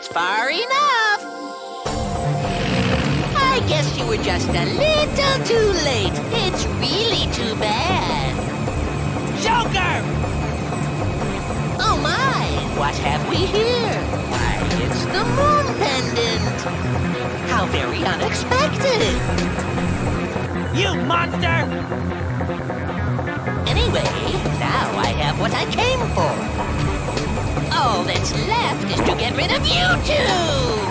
far enough. I guess you were just a little too late. It's really too bad. Joker! Oh my, what have we here? Why, it's the moon pendant. How very unexpected. You monster! Anyway, now I have what I came for. All that's left is to get rid of you two.